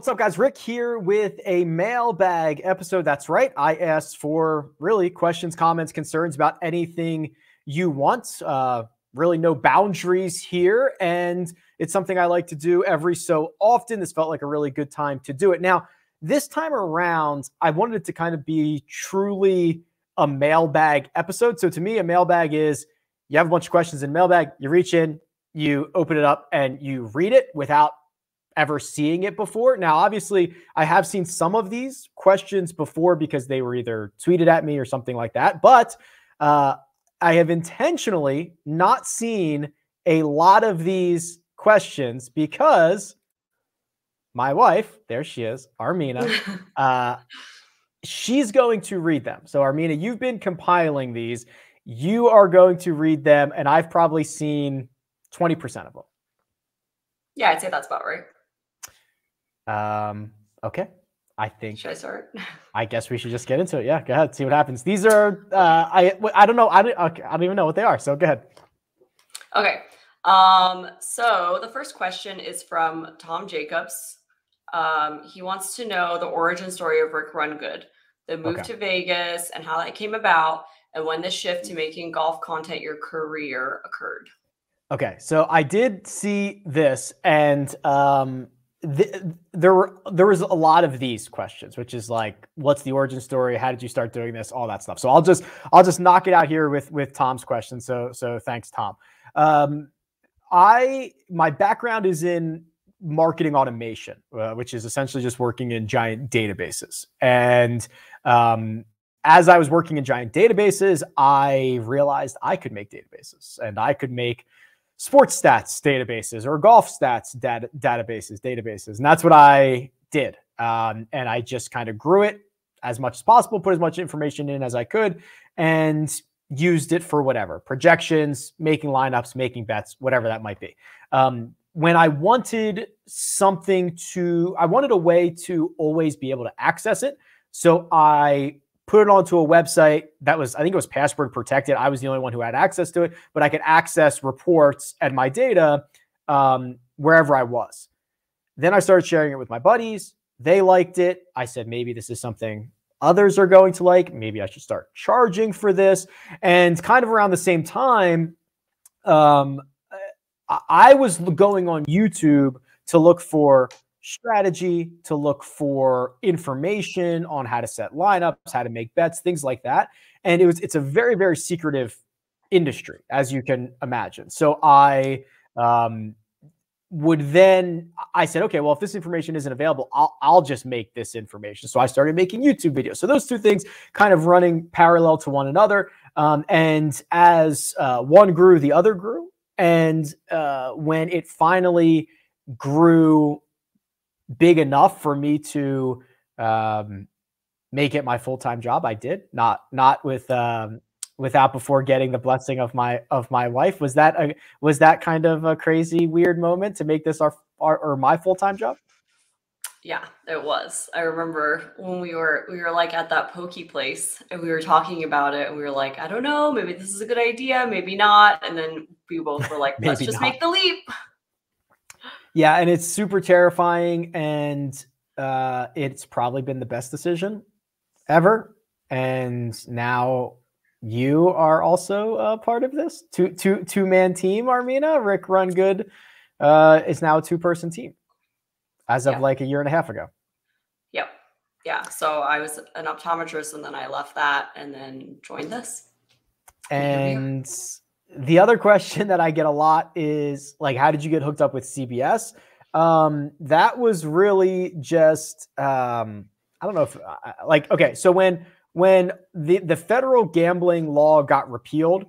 What's up, guys? Rick here with a mailbag episode. That's right. I asked for really questions, comments, concerns about anything you want. Uh, really, no boundaries here. And it's something I like to do every so often. This felt like a really good time to do it. Now, this time around, I wanted it to kind of be truly a mailbag episode. So to me, a mailbag is you have a bunch of questions in mailbag, you reach in, you open it up, and you read it without ever seeing it before. Now, obviously, I have seen some of these questions before because they were either tweeted at me or something like that, but uh, I have intentionally not seen a lot of these questions because my wife, there she is, Armina, uh, she's going to read them. So, Armina, you've been compiling these. You are going to read them, and I've probably seen 20% of them. Yeah, I'd say that's about right. Um, okay. I think. Should I start? I guess we should just get into it. Yeah, go ahead. See what happens. These are uh, I I don't know. I don't, I don't even know what they are. So go ahead. Okay. Um. So the first question is from Tom Jacobs. Um. He wants to know the origin story of Rick Run Good, the move okay. to Vegas, and how that came about, and when the shift to making golf content your career occurred. Okay. So I did see this, and um the, there were there was a lot of these questions, which is like, what's the origin story? How did you start doing this? All that stuff. So I'll just I'll just knock it out here with with Tom's question. So so thanks, Tom. Um, I my background is in marketing automation, uh, which is essentially just working in giant databases. And um, as I was working in giant databases, I realized I could make databases and I could make sports stats databases or golf stats data, databases, databases. And that's what I did. Um, and I just kind of grew it as much as possible, put as much information in as I could, and used it for whatever projections, making lineups, making bets, whatever that might be. Um, when I wanted something to, I wanted a way to always be able to access it. So I put it onto a website that was, I think it was password protected. I was the only one who had access to it, but I could access reports and my data um, wherever I was. Then I started sharing it with my buddies. They liked it. I said, maybe this is something others are going to like. Maybe I should start charging for this. And kind of around the same time, um, I was going on YouTube to look for strategy, to look for information on how to set lineups, how to make bets, things like that. And it was it's a very very secretive industry, as you can imagine. So I um, would then I said, okay, well, if this information isn't available, I'll I'll just make this information. So I started making YouTube videos. So those two things kind of running parallel to one another. Um, and as uh, one grew, the other grew. And uh, when it finally grew big enough for me to um, make it my full time job. I did not not with um, without before getting the blessing of my of my wife. Was that a was that kind of a crazy weird moment to make this our, our or my full time job? Yeah, it was. I remember when we were we were like at that pokey place and we were talking about it and we were like, I don't know, maybe this is a good idea, maybe not. And then we both were like, let's just not. make the leap. Yeah, and it's super terrifying, and uh, it's probably been the best decision ever. And now you are also a part of this two two two man team. Armina Rick Run Good uh, is now a two person team as of yeah. like a year and a half ago. Yep. Yeah. So I was an optometrist, and then I left that, and then joined this. And the other question that I get a lot is like, how did you get hooked up with CBS? Um, that was really just, um, I don't know if like, okay. So when, when the, the federal gambling law got repealed,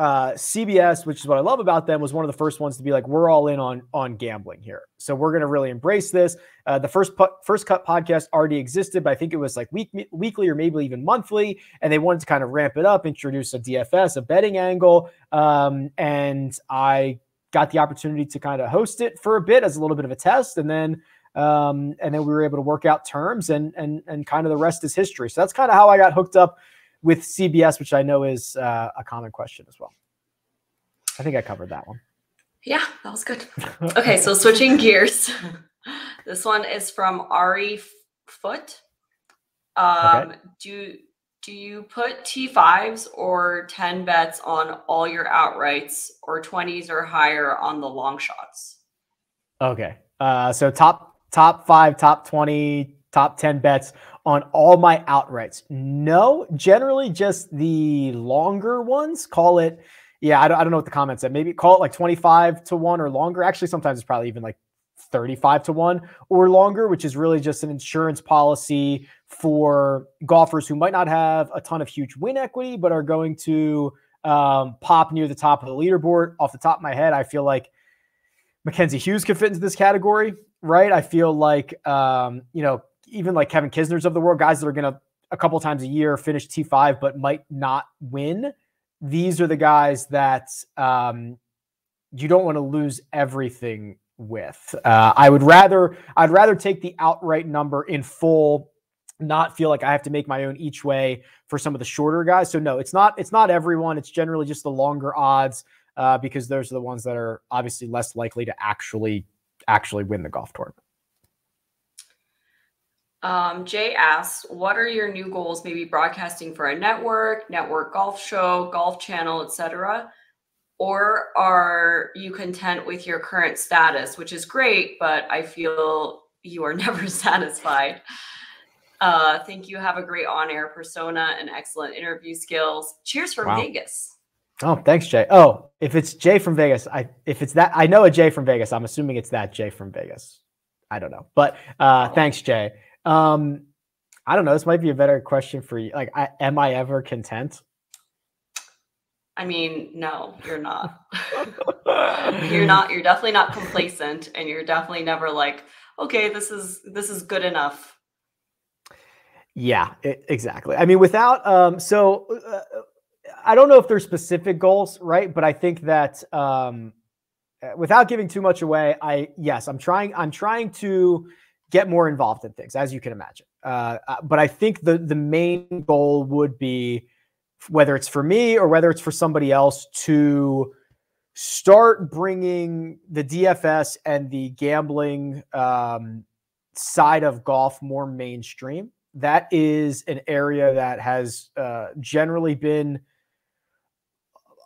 uh, CBS, which is what I love about them, was one of the first ones to be like, "We're all in on on gambling here, so we're going to really embrace this." Uh, the first first cut podcast already existed, but I think it was like week weekly or maybe even monthly, and they wanted to kind of ramp it up, introduce a DFS, a betting angle, um, and I got the opportunity to kind of host it for a bit as a little bit of a test, and then um, and then we were able to work out terms, and and and kind of the rest is history. So that's kind of how I got hooked up with CBS, which I know is uh, a common question as well. I think I covered that one. Yeah, that was good. Okay, so switching gears. This one is from Ari Foot. Um, okay. Do do you put T5s or 10 bets on all your outrights or 20s or higher on the long shots? Okay. Uh, so top top five, top 20, top 10 bets on all my outrights. No, generally just the longer ones. Call it, yeah, I don't, I don't know what the comments said. Maybe call it like 25 to 1 or longer. Actually, sometimes it's probably even like 35 to 1 or longer, which is really just an insurance policy for golfers who might not have a ton of huge win equity, but are going to um, pop near the top of the leaderboard. Off the top of my head, I feel like Mackenzie Hughes could fit into this category, right? I feel like, um, you know, even like Kevin Kisner's of the world, guys that are going to a couple times a year finish T5, but might not win. These are the guys that um, you don't want to lose everything with. Uh, I would rather I'd rather take the outright number in full, not feel like I have to make my own each way for some of the shorter guys. So no, it's not it's not everyone. It's generally just the longer odds uh, because those are the ones that are obviously less likely to actually actually win the golf tournament. Um, Jay asks, what are your new goals? Maybe broadcasting for a network, network golf show, golf channel, etc or are you content with your current status, which is great, but I feel you are never satisfied? Uh, think you have a great on-air persona and excellent interview skills. Cheers from wow. Vegas. Oh, thanks, Jay. Oh, if it's Jay from Vegas, I if it's that I know a Jay from Vegas. I'm assuming it's that Jay from Vegas. I don't know, but uh, oh. thanks, Jay. Um, I don't know. This might be a better question for you. Like, I, am I ever content? I mean, no, you're not. you're not. You're definitely not complacent, and you're definitely never like, okay, this is this is good enough. Yeah, it, exactly. I mean, without um, so uh, I don't know if there's specific goals, right? But I think that um, uh, without giving too much away, I yes, I'm trying. I'm trying to get more involved in things, as you can imagine. Uh, uh but I think the the main goal would be whether it's for me or whether it's for somebody else to start bringing the DFS and the gambling um, side of golf more mainstream. That is an area that has uh, generally been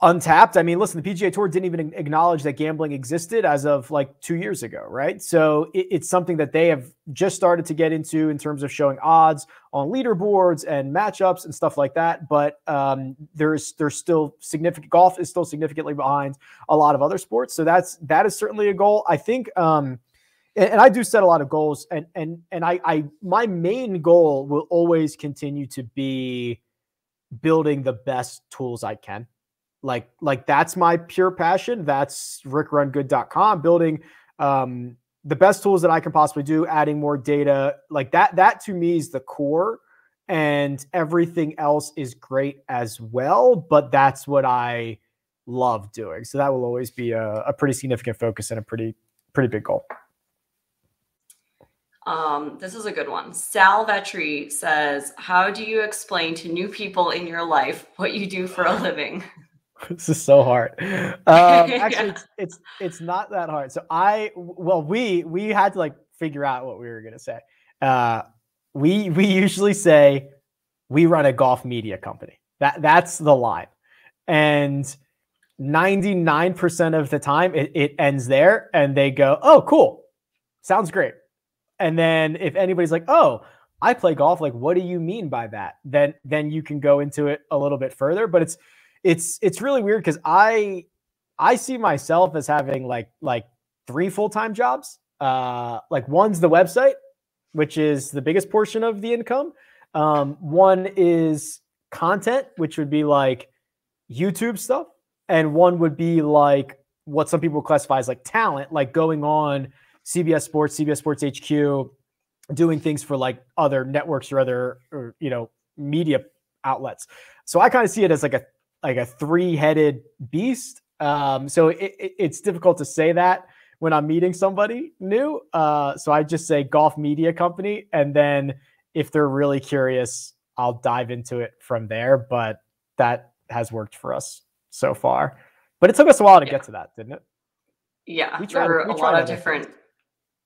untapped. I mean, listen, the PGA Tour didn't even acknowledge that gambling existed as of like two years ago, right? So it, it's something that they have just started to get into in terms of showing odds on leaderboards and matchups and stuff like that. But um, there's there's still significant golf is still significantly behind a lot of other sports. So that's that is certainly a goal. I think. Um, and, and I do set a lot of goals, and and and I, I my main goal will always continue to be building the best tools I can like like that's my pure passion that's rickrungood.com building um the best tools that i can possibly do adding more data like that that to me is the core and everything else is great as well but that's what i love doing so that will always be a, a pretty significant focus and a pretty pretty big goal um, this is a good one. Sal Vetri says, How do you explain to new people in your life what you do for a living? this is so hard. Um, actually, it's, it's it's not that hard. So I well, we we had to like figure out what we were gonna say. Uh, we we usually say we run a golf media company. That that's the line, and ninety nine percent of the time it, it ends there, and they go, "Oh, cool, sounds great." And then if anybody's like, "Oh," I play golf. Like, what do you mean by that? Then then you can go into it a little bit further. But it's it's it's really weird because I I see myself as having like like three full time jobs. Uh, like one's the website, which is the biggest portion of the income. Um, one is content, which would be like YouTube stuff, and one would be like what some people classify as like talent, like going on CBS Sports, CBS Sports HQ, doing things for like other networks or other or you know media outlets. So I kind of see it as like a like a three-headed beast. Um, so it, it, it's difficult to say that when I'm meeting somebody new. Uh, so I just say golf media company, and then if they're really curious, I'll dive into it from there. But that has worked for us so far. But it took us a while to yeah. get to that, didn't it? Yeah, we tried, there were we a lot of different. Things.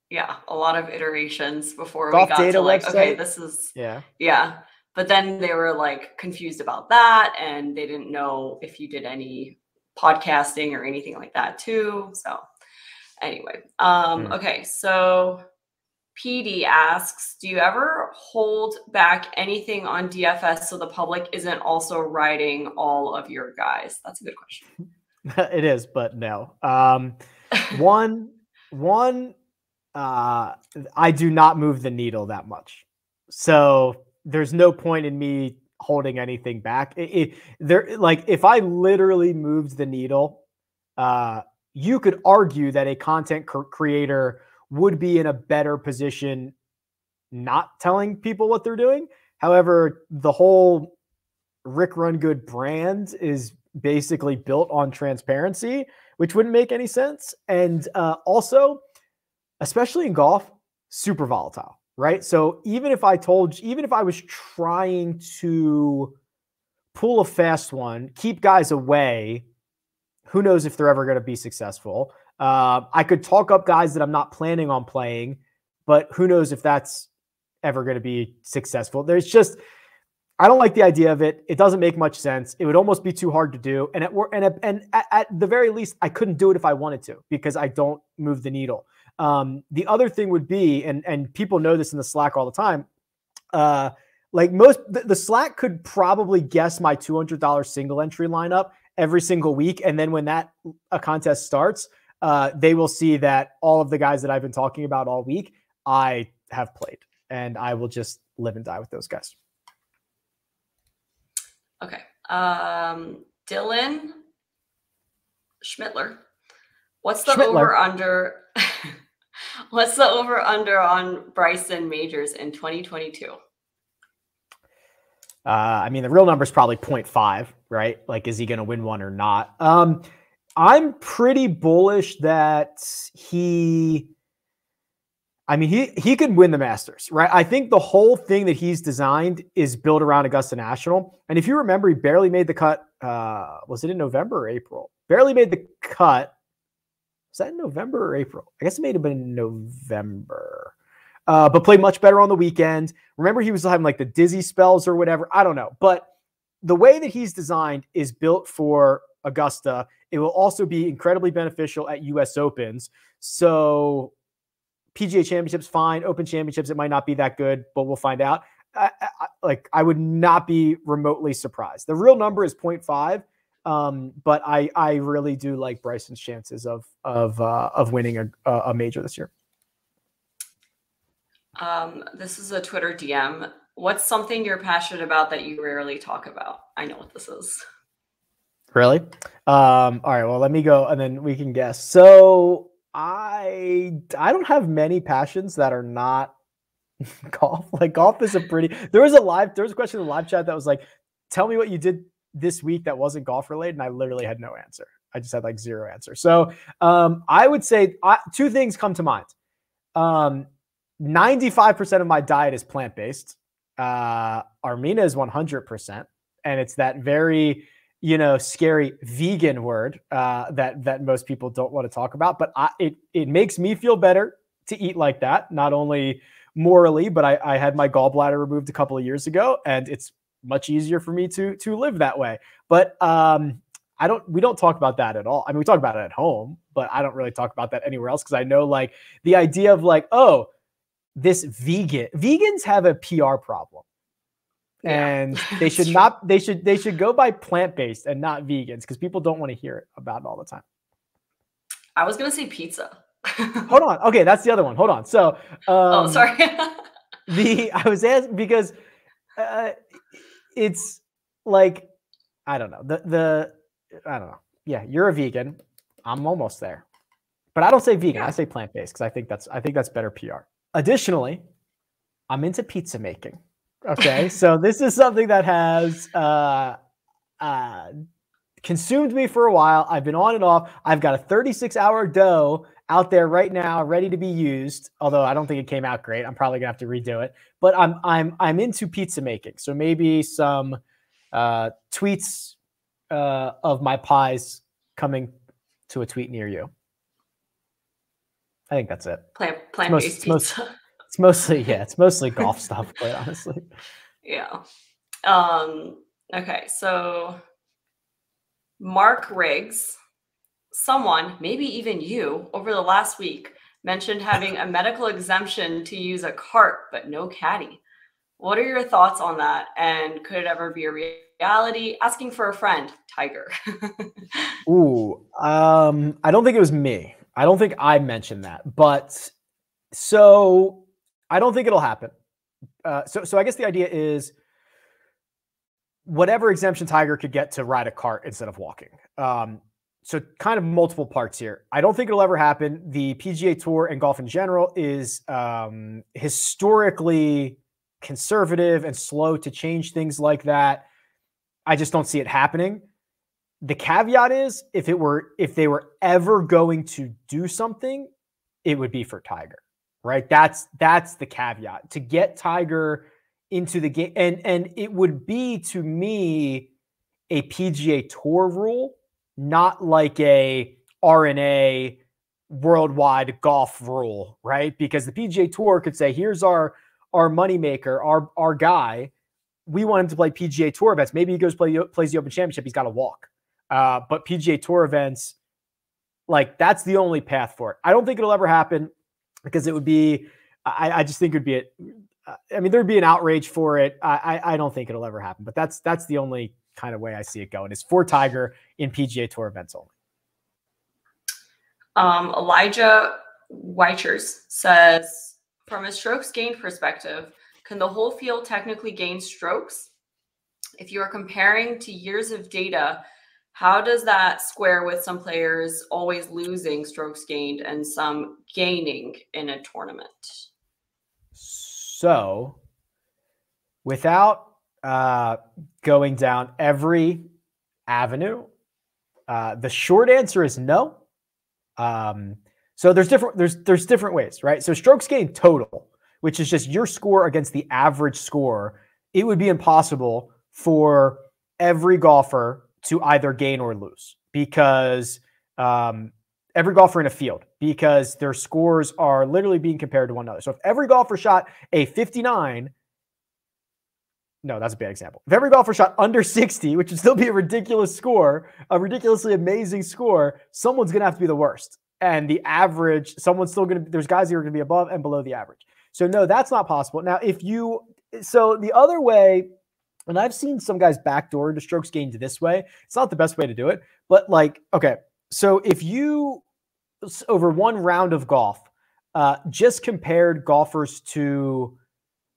yeah, a lot of iterations before Golf we got to like, website. okay, this is yeah, yeah. But then they were like confused about that, and they didn't know if you did any podcasting or anything like that too. So anyway, um, mm. okay, so PD asks, do you ever hold back anything on DFS so the public isn't also riding all of your guys? That's a good question. it is, but no. Um, one, one, uh, I do not move the needle that much, so there's no point in me holding anything back. It, it, there, like if I literally moved the needle, uh, you could argue that a content creator would be in a better position not telling people what they're doing. However, the whole Rick Run Good brand is basically built on transparency, which wouldn't make any sense. And uh, also, especially in golf, super volatile, right? So even if I told, even if I was trying to pull a fast one, keep guys away, who knows if they're ever going to be successful. Uh, I could talk up guys that I'm not planning on playing, but who knows if that's ever going to be successful. There's just, I don't like the idea of it. It doesn't make much sense. It would almost be too hard to do, and at and at, and at, at the very least, I couldn't do it if I wanted to because I don't move the needle. Um, the other thing would be, and and people know this in the Slack all the time. Uh, like most, the, the Slack could probably guess my two hundred dollars single entry lineup every single week, and then when that a contest starts, uh, they will see that all of the guys that I've been talking about all week, I have played, and I will just live and die with those guys. Okay. Um, Dylan Schmittler. What's the Schmittler. over under? what's the over under on Bryson Majors in 2022? Uh, I mean, the real number is probably 0.5, right? Like, is he going to win one or not? Um, I'm pretty bullish that he I mean, he he could win the Masters, right? I think the whole thing that he's designed is built around Augusta National. And if you remember, he barely made the cut. Uh, was it in November or April? Barely made the cut. Was that in November or April? I guess it may have been November. Uh, but played much better on the weekend. Remember, he was having like the dizzy spells or whatever. I don't know. But the way that he's designed is built for Augusta. It will also be incredibly beneficial at US Opens. So PGA Championships, fine. Open Championships, it might not be that good, but we'll find out. I, I, like I would not be remotely surprised. The real number is 0.5, um, but I I really do like Bryson's chances of of uh, of winning a, a major this year. Um, this is a Twitter DM. What's something you're passionate about that you rarely talk about? I know what this is. Really? Um, all right. Well, let me go, and then we can guess. So I I don't have many passions that are not golf. Like golf is a pretty. There was a live. There was a question in the live chat that was like, "Tell me what you did this week that wasn't golf related," and I literally had no answer. I just had like zero answer. So um, I would say two things come to mind. Um, 95% of my diet is plant based. Uh, Armina is 100%. And it's that very you know scary vegan word uh, that that most people don't want to talk about but I, it it makes me feel better to eat like that not only morally but I, I had my gallbladder removed a couple of years ago and it's much easier for me to to live that way. But um I don't we don't talk about that at all. I mean we talk about it at home, but I don't really talk about that anywhere else because I know like the idea of like oh this vegan vegans have a PR problem. And they should not they should they should go by plant-based and not vegans because people don't want to hear it about it all the time. I was gonna say pizza. Hold on. Okay that's the other one. Hold on. So oh, um, oh sorry. the i was asked because uh, it's like i don't know the the i don't know yeah you're a vegan i'm almost there but i don't say vegan yeah. i say plant-based because i think that's i think that's better pr additionally i'm into pizza making Okay, so this is something that has uh, uh, consumed me for a while. I've been on and off. I've got a 36 hour dough out there right now, ready to be used. Although I don't think it came out great. I'm probably gonna have to redo it. But I'm I'm I'm into pizza making. So maybe some uh, tweets uh, of my pies coming to a tweet near you. I think that's it. Plant plant based pizza. Most, it's mostly yeah, it's mostly golf stuff, quite honestly. Yeah. Um. Okay. So, Mark Riggs, someone, maybe even you, over the last week mentioned having a medical exemption to use a cart but no caddy. What are your thoughts on that? And could it ever be a reality? Asking for a friend, Tiger. Ooh, um, I don't think it was me. I don't think I mentioned that. But so I don't think it'll happen. Uh, so, so I guess the idea is whatever exemption Tiger could get to ride a cart instead of walking. Um, so kind of multiple parts here. I don't think it'll ever happen. The PGA Tour and golf in general is um, historically conservative and slow to change things like that. I just don't see it happening. The caveat is if it were if they were ever going to do something, it would be for Tiger. Right? That's that's the caveat. To get Tiger into the game and and it would be to me a PGA Tour rule, not like a R&A worldwide golf rule, right? Because the PGA Tour could say, here's our our moneymaker, our our guy. We want him to play PGA Tour events. Maybe he goes play plays the Open Championship. He's got to walk. Uh, but PGA Tour events, like that's the only path for it. I don't think it'll ever happen because it would be. I, I just think it would be. A, I mean, there'd be an outrage for it. I, I, I don't think it'll ever happen. But that's that's the only kind of way I see it going. Is for Tiger in PGA Tour events only. Um, Elijah Weichers says from a strokes gained perspective, can the whole field technically gain strokes? If you are comparing to years of data, how does that square with some players always losing strokes gained and some gaining in a tournament? So, without uh, going down every avenue, uh, the short answer is no. Um, so there's different there's there's different ways, right? So strokes gained total, which is just your score against the average score, it would be impossible for every golfer to either gain or lose because um, every golfer in a field because their scores are literally being compared to one another. So if every golfer shot a 59, no, that's a bad example. If every golfer shot under 60, which would still be a ridiculous score, a ridiculously amazing score, someone's going to have to be the worst and the average, someone's still going to, there's guys who are going to be above and below the average. So, no, that's not possible. Now, if you, so the other way, and I've seen some guys backdoor into strokes gained this way, it's not the best way to do it, but like, okay, so if you, over one round of golf, uh, just compared golfers to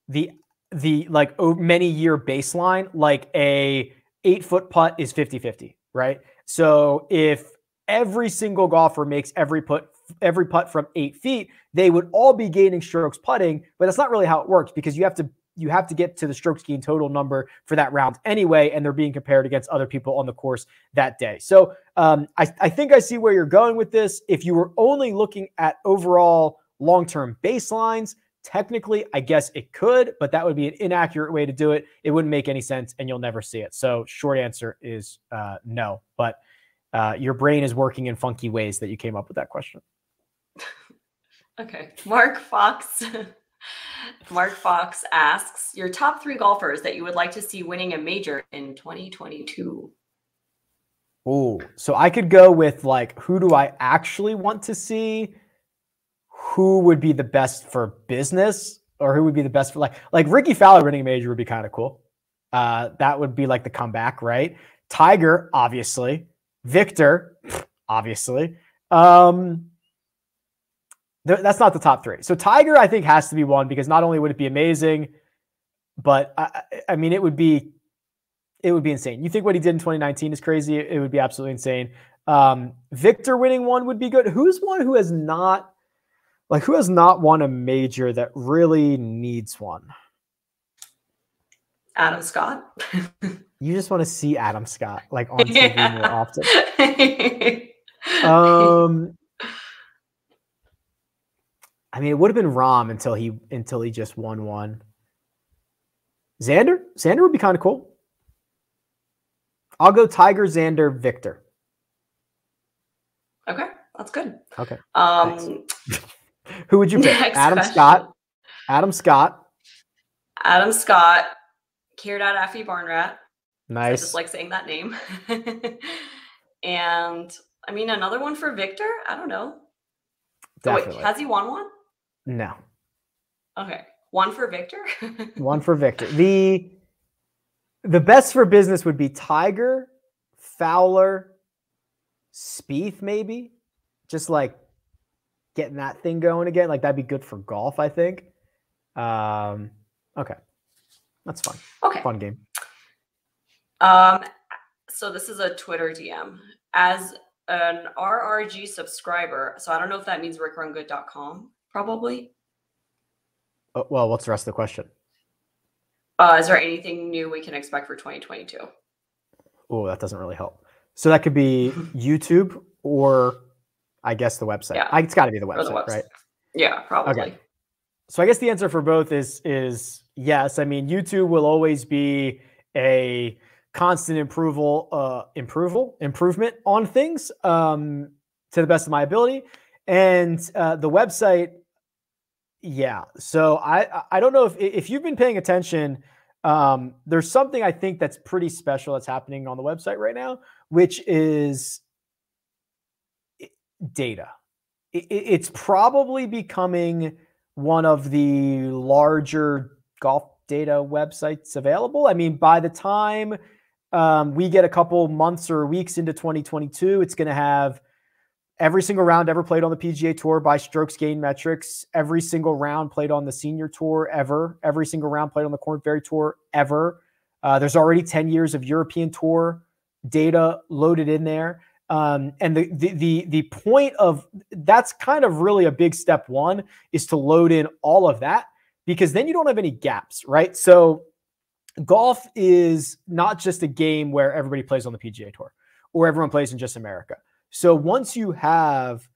the, the like many year baseline, like a eight foot putt is 50 50, right? So if every single golfer makes every put every putt from eight feet, they would all be gaining strokes putting, but that's not really how it works because you have to you have to get to the strokes gain total number for that round anyway, and they're being compared against other people on the course that day. So um, I, I think I see where you're going with this. If you were only looking at overall long-term baselines, technically, I guess it could, but that would be an inaccurate way to do it. It wouldn't make any sense, and you'll never see it. So short answer is uh, no, but uh, your brain is working in funky ways that you came up with that question. okay. Mark Fox. Mark Fox asks your top three golfers that you would like to see winning a major in 2022. Oh, so I could go with like who do I actually want to see? Who would be the best for business, or who would be the best for like like Rickie Fowler winning a major would be kind of cool. Uh, that would be like the comeback, right? Tiger, obviously. Viktor, obviously. Um, th- that's not the top three. So Tiger, I think, has to be one because not only would it be amazing, but I, I mean, it would be it would be insane. You think what he did in 2019 is crazy? It would be absolutely insane. Um, Viktor winning one would be good. Who's one who has not like who has not won a major that really needs one? Adam Scott. you just want to see Adam Scott like on TV yeah. more often. um, I mean, it would have been Rahm until he until he just won one. Xander, Xander would be kind of cool. I'll go Tiger, Xander, Viktor. Okay, that's good. Okay. Um, Who would you pick? Next Adam question. Scott. Adam Scott. Adam Scott. Aphibarnrat. Nice. I just like saying that name. and I mean, another one for Viktor. I don't know. Definitely. Oh, wait, has he won one? No. Okay, one for Viktor. one for Viktor. The the best for business would be Tiger, Fowler, Spieth, maybe. Just like getting that thing going again. Like that'd be good for golf, I think. Um, okay, that's fun. Okay, fun game. Um, so this is a Twitter DM. As an RRG subscriber, so I don't know if that means rickrungood.com, probably. Uh, well, what's the rest of the question? Uh, is there anything new we can expect for 2022? Oh, that doesn't really help. So that could be YouTube or I guess the website. Yeah. it's got to be the website, the website, right? Yeah, probably. Okay. So I guess the answer for both is is yes. I mean, YouTube will always be a constant improval, uh, improval, improvement on things um, to the best of my ability, and uh, the website. Yeah. So I I don't know if if you've been paying attention. Um, there's something I think that's pretty special that's happening on the website right now, which is data. It's probably becoming one of the larger golf data websites available. I mean, by the time um, we get a couple months or weeks into 2022, it's going to have every single round ever played on the PGA Tour by strokes gain metrics, every single round played on the senior tour ever, every single round played on the Korn Ferry Tour ever. Uh, there's already 10 years of European Tour data loaded in there. Um, and the, the the the point of that's kind of really a big step one is to load in all of that because then you don't have any gaps, right? So golf is not just a game where everybody plays on the PGA Tour or everyone plays in just America. So once you have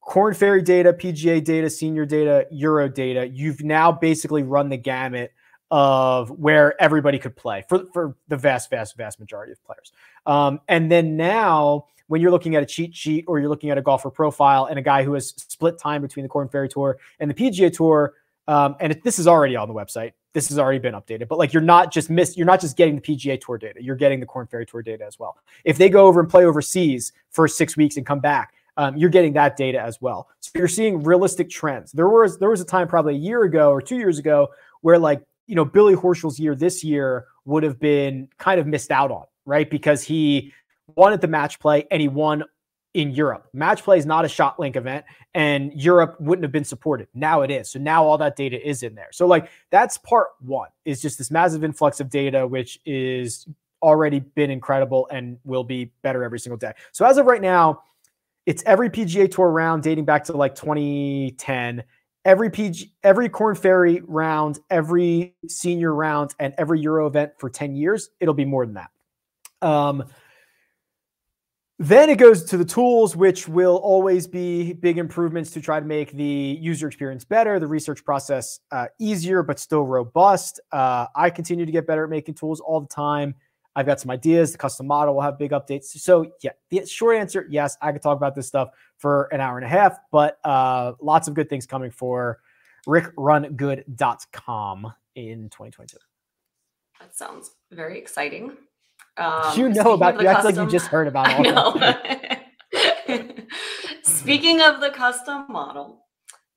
Korn Ferry data, PGA data, senior data, Euro data, you've now basically run the gamut of where everybody could play for, for the vast, vast, vast majority of players. Um, and then now, when you're looking at a cheat sheet or you're looking at a golfer profile and a guy who has split time between the Korn Ferry Tour and the PGA Tour, um, and it, this is already on the website. This has already been updated, but like you're not just miss, you're not just getting the PGA Tour data. You're getting the Korn Ferry Tour data as well. If they go over and play overseas for six weeks and come back, um, you're getting that data as well. So you're seeing realistic trends. There was there was a time probably a year ago or two years ago where like you know, Billy Horschel's year this year would have been kind of missed out on, right? Because he won at the match play and he won in Europe. Match play is not a ShotLink event, and Europe wouldn't have been supported. Now it is. So now all that data is in there. So like that's part one is just this massive influx of data, which is already been incredible and will be better every single day. So as of right now, it's every PGA Tour round dating back to like 2010 every PG, every Korn Ferry round, every senior round, and every Euro event for 10 years, it'll be more than that. Um, then it goes to the tools, which will always be big improvements to try to make the user experience better, the research process uh, easier, but still robust. Uh, I continue to get better at making tools all the time. I've got some ideas. The custom model will have big updates. So, yeah, the short answer yes, I could talk about this stuff for an hour and a half, but uh, lots of good things coming for rickrungood.com in 2022. That sounds very exciting. Um, you know about you act like you just heard about all Speaking of the custom model,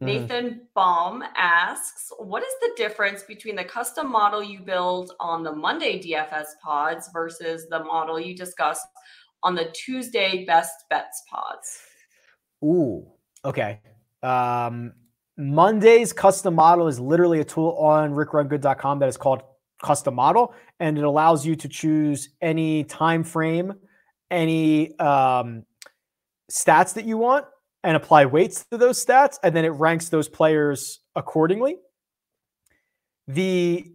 Mm-hmm. Nathan Baum asks, what is the difference between the custom model you build on the Monday DFS pods versus the model you discussed on the Tuesday best bets pods? Ooh, okay. Um, Monday's custom model is literally a tool on rickrungood.com that is called custom model, and it allows you to choose any time frame, any um, stats that you want and apply weights to those stats, and then it ranks those players accordingly. The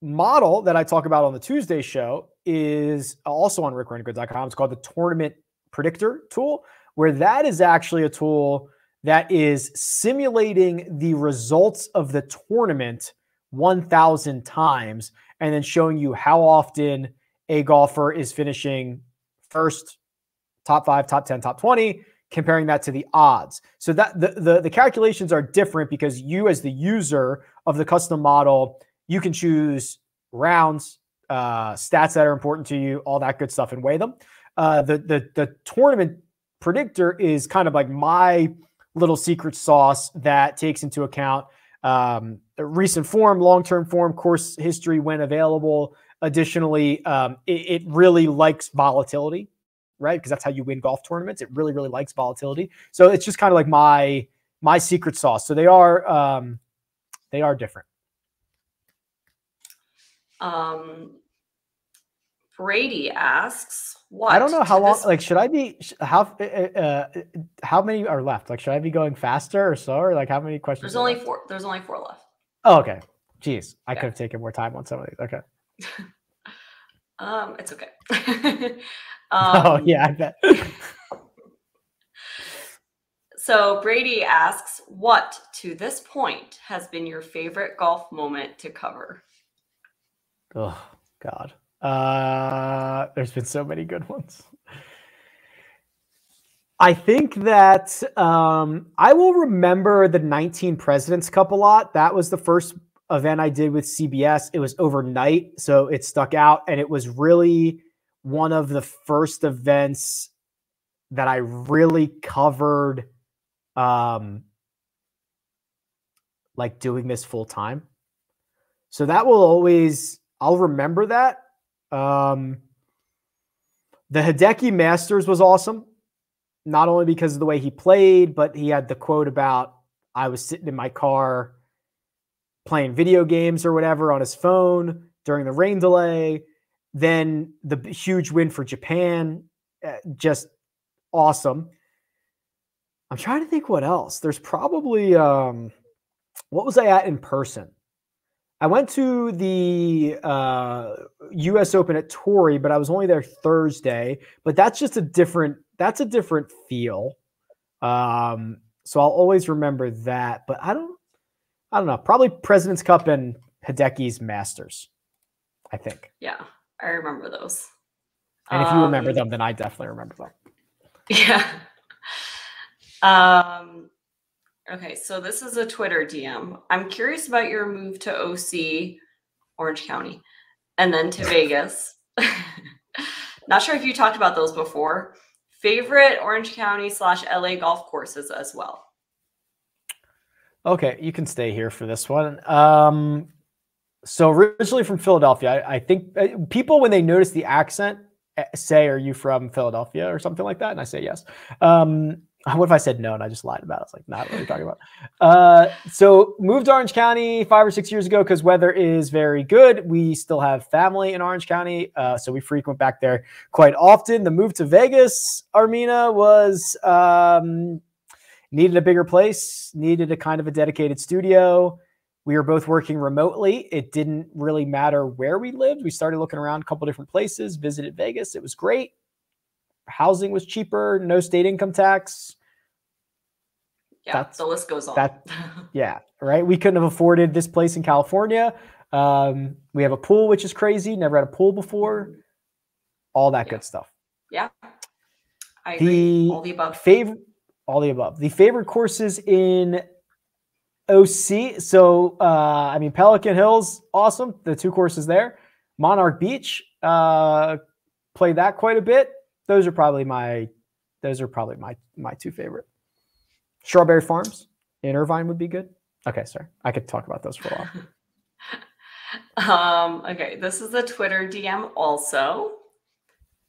model that I talk about on the Tuesday show is also on rickrungood.com. It's called the Tournament Predictor tool, where that is actually a tool that is simulating the results of the tournament 1,000 times and then showing you how often a golfer is finishing first, top five, top 10, top 20, comparing that to the odds. So that the, the, the calculations are different because you as the user of the custom model, you can choose rounds, uh, stats that are important to you, all that good stuff, and weigh them. Uh, the the the tournament predictor is kind of like my little secret sauce that takes into account um, recent form, long term form, course history when available. Additionally, um, it, it, really likes volatility, right? Because that's how you win golf tournaments. It really, really likes volatility. So it's just kind of like my my secret sauce. So they are um, they are different. Um, Brady asks, "What?" I don't know how long. This... Like, should I be how uh, uh, how many are left? Like, should I be going faster or slower? Like, how many questions? There's only left? four. There's only four left. Oh, okay. Jeez, I yeah. could have taken more time on some of these. Okay. um, it's okay. um, oh yeah, I bet. so Brady asks, "What to this point has been your favorite golf moment to cover?" Oh God. Uh, there's been so many good ones. I think that um, I will remember the 19 Presidents Cup a lot. That was the first event I did with CBS. It was overnight, so it stuck out, and it was really one of the first events that I really covered, um, like doing this full time. So that will always I'll remember that um, the Hideki Masters was awesome, not only because of the way he played, but he had the quote about I was sitting in my car playing video games or whatever on his phone during the rain delay. Then the huge win for Japan, uh, just awesome. I'm trying to think what else. There's probably um, what was I at in person? I went to the uh, U.S. Open at Torrey, but I was only there Thursday. But that's just a different. That's a different feel. Um, so I'll always remember that. But I don't. I don't know. Probably President's Cup and Hideki's Masters. I think. Yeah, I remember those. And if you remember um, them, then I definitely remember them. Yeah. Um, Okay, so this is a Twitter DM. I'm curious about your move to OC, Orange County, and then to Vegas. Not sure if you talked about those before. Favorite Orange County slash LA golf courses as well. Okay, you can stay here for this one. Um, so originally from Philadelphia, I, I think uh, people when they notice the accent eh, say, "Are you from Philadelphia?" or something like that, and I say yes. Um, what if I said no and I just lied about it? I was like, not what we're talking about? Uh, so moved to Orange County five or six years ago because weather is very good. We still have family in Orange County, uh, so we frequent back there quite often. The move to Vegas, Armina, was um, needed a bigger place, needed a kind of a dedicated studio. We were both working remotely. It didn't really matter where we lived. We started looking around a couple different places, visited Vegas. It was great housing was cheaper, no state income tax. Yeah, That's, the list goes on. That, yeah, right. We couldn't have afforded this place in California. Um, we have a pool, which is crazy. Never had a pool before. All that yeah. good stuff. Yeah, I the All the above. Favorite, all the above. The favorite courses in OC. So, uh, I mean, Pelican Hills, awesome. The two courses there. Monarch Beach, uh, played that quite a bit those are probably my those are probably my my two favorite. Strawberry Farms in Irvine would be good. Okay, sorry. I could talk about those for a while. um, okay, this is a Twitter DM also.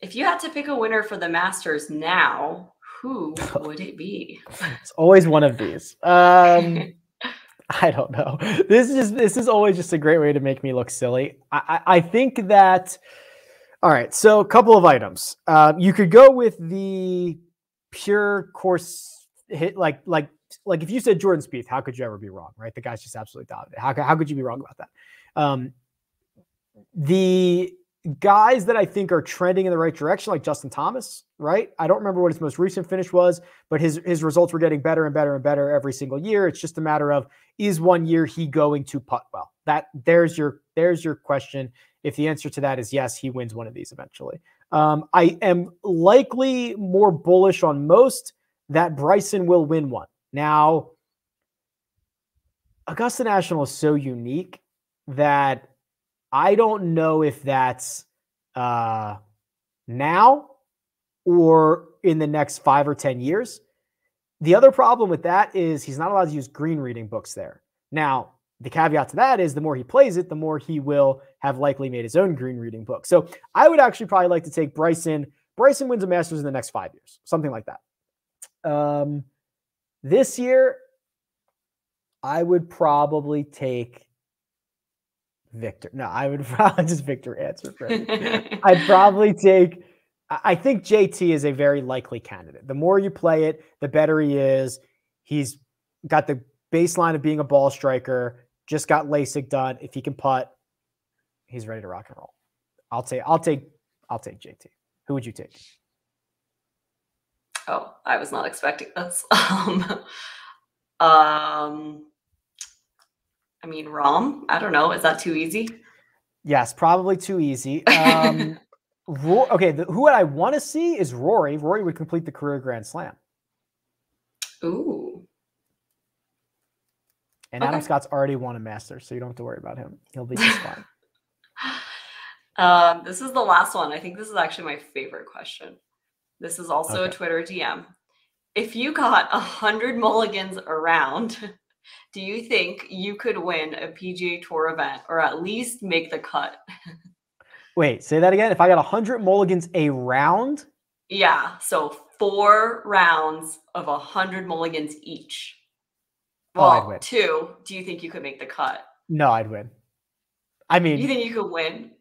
If you had to pick a winner for the Masters now, who would it be? it's always one of these. Um, I don't know. This is this is always just a great way to make me look silly. I, I, I think that all right, so a couple of items. Uh, you could go with the pure course hit, like like like if you said Jordan Spieth, how could you ever be wrong, right? The guy's just absolutely dominant. How how could you be wrong about that? Um, the guys that I think are trending in the right direction, like Justin Thomas, right? I don't remember what his most recent finish was, but his his results were getting better and better and better every single year. It's just a matter of is one year he going to putt well? That there's your there's your question. If the answer to that is yes, he wins one of these eventually. Um, I am likely more bullish on most that Bryson will win one. Now, Augusta National is so unique that I don't know if that's uh, now or in the next five or 10 years. The other problem with that is he's not allowed to use green reading books there. Now, the caveat to that is the more he plays it, the more he will have likely made his own green reading book. So I would actually probably like to take Bryson. Bryson wins a Masters in the next five years, something like that. Um, this year, I would probably take Viktor. No, I would probably just Viktor answer for I'd probably take. I think JT is a very likely candidate. The more you play it, the better he is. He's got the baseline of being a ball striker. Just got LASIK done. If he can putt, he's ready to rock and roll. I'll take. I'll take. I'll take JT. Who would you take? Oh, I was not expecting this. Um, um, I mean, Rahm. I don't know. Is that too easy? Yes, probably too easy. Um, okay, the, who would I want to see is Rory. Rory would complete the career Grand Slam. Ooh. And okay. Adam Scott's already won a master, so you don't have to worry about him. He'll be just fine. Um, this is the last one. I think this is actually my favorite question. This is also okay. a Twitter DM. If you got a hundred mulligans around, do you think you could win a PGA Tour event or at least make the cut? Wait, say that again. If I got a hundred mulligans a round? Yeah. So four rounds of a hundred mulligans each. Oh, well, Two. Do you think you could make the cut? No, I'd win. I mean, you think you could win?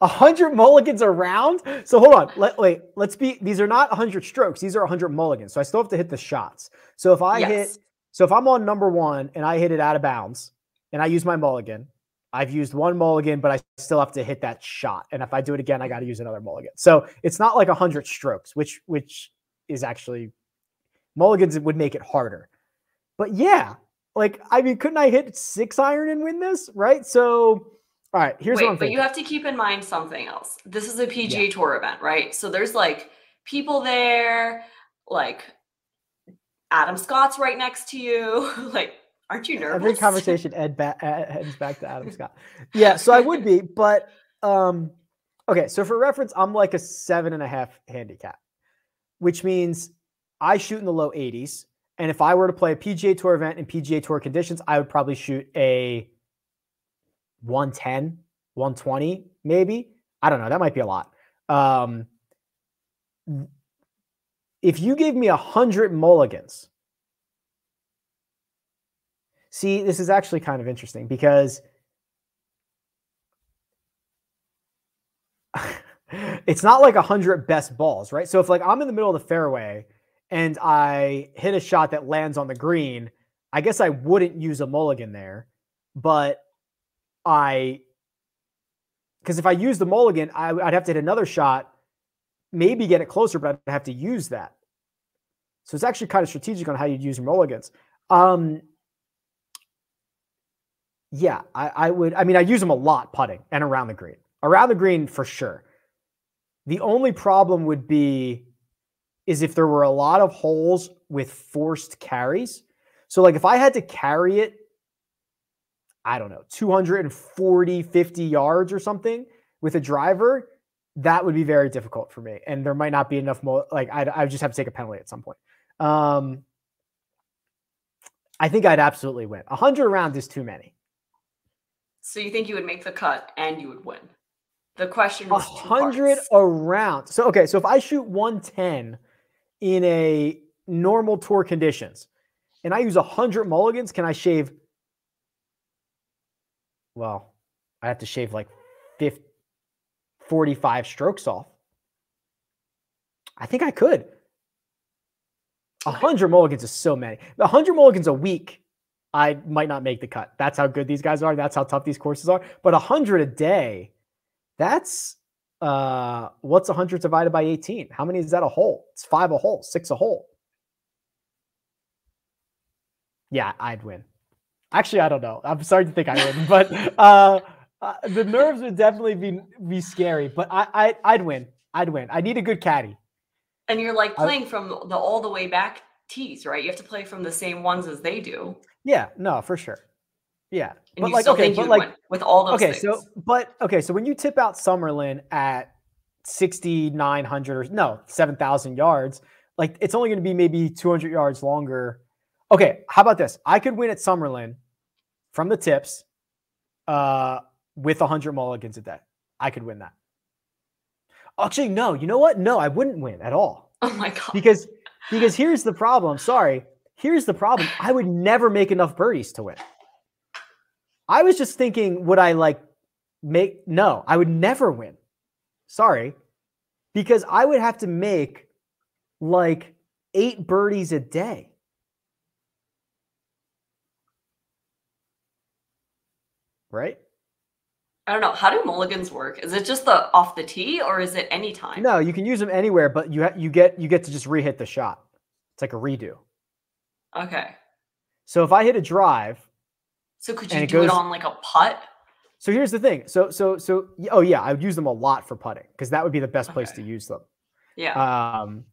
A hundred mulligans around. So hold on. Let wait. Let's be. These are not a hundred strokes. These are a hundred mulligans. So I still have to hit the shots. So if I yes. hit, so if I'm on number one and I hit it out of bounds and I use my mulligan, I've used one mulligan, but I still have to hit that shot. And if I do it again, I got to use another mulligan. So it's not like a hundred strokes, which which is actually mulligans it would make it harder. But yeah, like, I mean, couldn't I hit six iron and win this? Right. So, all right, here's Wait, what I'm But you have to keep in mind something else. This is a PGA yeah. Tour event, right? So there's like people there, like Adam Scott's right next to you. like, aren't you nervous? Every conversation ed ba- heads back to Adam Scott. Yeah, so I would be, but um, okay. So for reference, I'm like a seven and a half handicap, which means I shoot in the low 80s. And if I were to play a PGA Tour event in PGA Tour conditions, I would probably shoot a 110, 120, maybe. I don't know. That might be a lot. Um, if you gave me a hundred mulligans, see, this is actually kind of interesting because it's not like a hundred best balls, right? So if like I'm in the middle of the fairway and I hit a shot that lands on the green, I guess I wouldn't use a mulligan there, but I because if I use the mulligan, I, would have to hit another shot, maybe get it closer, but I'd have to use that. So it's actually kind of strategic on how you'd use your mulligans. Um, yeah, I, I would. I mean, I use them a lot putting and around the green. Around the green for sure. The only problem would be is if there were a lot of holes with forced carries. So, like if I had to carry it, I don't know, 240, 50 yards or something with a driver, that would be very difficult for me. And there might not be enough, mo- like I'd, I would just have to take a penalty at some point. Um, I think I'd absolutely win. 100 around is too many. So you think you would make the cut and you would win? The question is 100 around. So, okay. So if I shoot 110 in a normal tour conditions and I use 100 mulligans, can I shave? Well, I have to shave like 50, 45 strokes off. I think I could. 100 mulligans is so many. 100 mulligans a week, I might not make the cut. That's how good these guys are. That's how tough these courses are. But 100 a day, that's uh, what's 100 divided by 18? How many is that a hole? It's five a hole, six a hole. Yeah, I'd win. Actually, I don't know. I'm sorry to think I wouldn't, but uh, uh, the nerves would definitely be be scary. But I, I I'd win. I'd win. I need a good caddy. And you're like playing I, from the all the way back tees, right? You have to play from the same ones as they do. Yeah, no, for sure. Yeah, and but like okay, but like with all those. Okay, things. so but okay, so when you tip out Summerlin at sixty nine hundred or no seven thousand yards, like it's only going to be maybe two hundred yards longer. Okay, how about this? I could win at Summerlin from the tips, uh, with hundred mulligans a day. I could win that. Actually, no. You know what? No, I wouldn't win at all. Oh my god. Because because here's the problem. Sorry. Here's the problem. I would never make enough birdies to win. I was just thinking, would I like make no, I would never win. Sorry. Because I would have to make like eight birdies a day. Right? I don't know. How do mulligans work? Is it just the off the tee or is it anytime? No, you can use them anywhere, but you ha- you get you get to just re-hit the shot. It's like a redo. Okay. So if I hit a drive, so could you it do goes, it on like a putt? So here's the thing. So so so oh yeah, I would use them a lot for putting because that would be the best place to use them. Yeah. Um,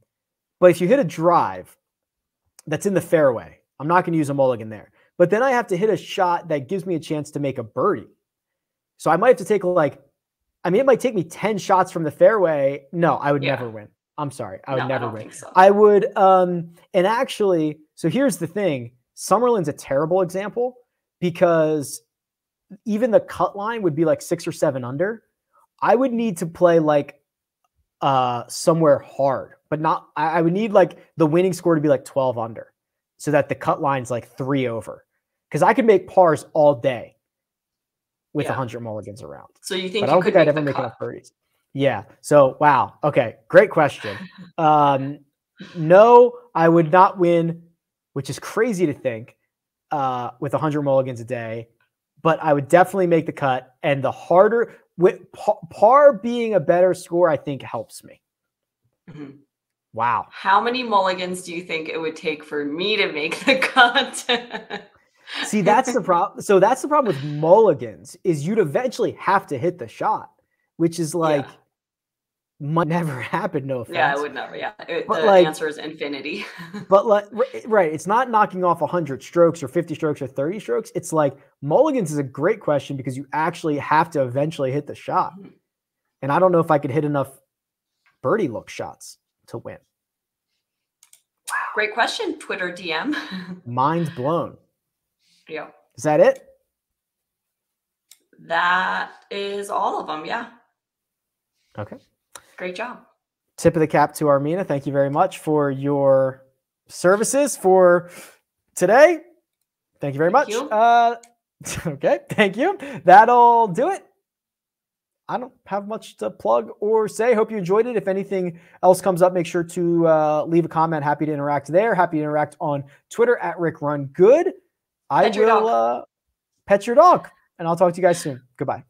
but if you hit a drive that's in the fairway, I'm not going to use a mulligan there. But then I have to hit a shot that gives me a chance to make a birdie. So I might have to take like, I mean, it might take me 10 shots from the fairway. No, I would yeah. never win. I'm sorry. I would no, never I win. So. I would, um, and actually, so here's the thing Summerlin's a terrible example because even the cut line would be like six or seven under. I would need to play like uh somewhere hard, but not I, I would need like the winning score to be like 12 under so that the cut line's like three over. Because I could make pars all day with a yeah. hundred mulligans around. So you think? But I don't think I'd ever make enough birdies. Yeah. So wow. Okay. Great question. um, no, I would not win, which is crazy to think, uh, with hundred mulligans a day. But I would definitely make the cut, and the harder with par, par being a better score, I think helps me. Mm-hmm. Wow. How many mulligans do you think it would take for me to make the cut? See, that's the problem. So that's the problem with mulligans is you'd eventually have to hit the shot, which is like yeah. Might never happen. No offense. Yeah, it would never. Yeah, it, the like, answer is infinity. but like, right, it's not knocking off hundred strokes or fifty strokes or thirty strokes. It's like mulligans is a great question because you actually have to eventually hit the shot, mm-hmm. and I don't know if I could hit enough birdie look shots to win. Wow. Great question, Twitter DM. Mind blown. Yeah. Is that it? That is all of them. Yeah. Okay. Great job. Tip of the cap to Armina. Thank you very much for your services for today. Thank you very Thank much. You. Uh, okay. Thank you. That'll do it. I don't have much to plug or say. Hope you enjoyed it. If anything else comes up, make sure to uh, leave a comment. Happy to interact there. Happy to interact on Twitter at Rick Run Good. I pet will uh, pet your dog, and I'll talk to you guys soon. Goodbye.